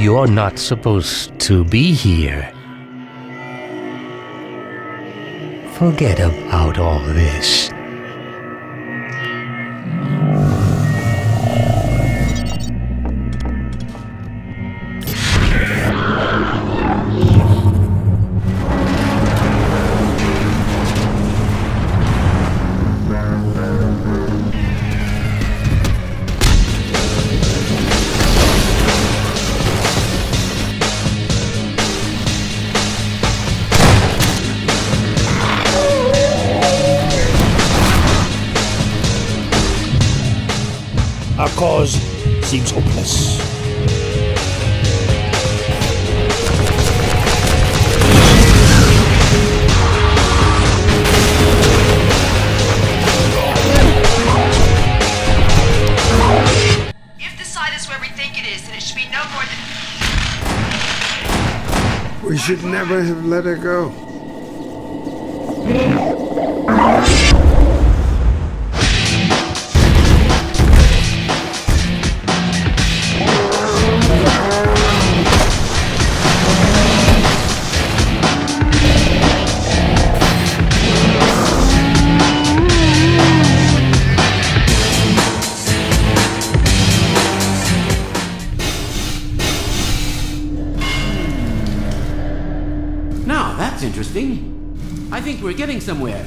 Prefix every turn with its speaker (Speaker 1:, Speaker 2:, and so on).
Speaker 1: You're not supposed to be here. Forget about all this.
Speaker 2: Our cause seems hopeless.
Speaker 3: If the site is where we think it is, then it should be no more than.
Speaker 4: We should never have let her go.
Speaker 5: Now, that's interesting. I think we're getting somewhere.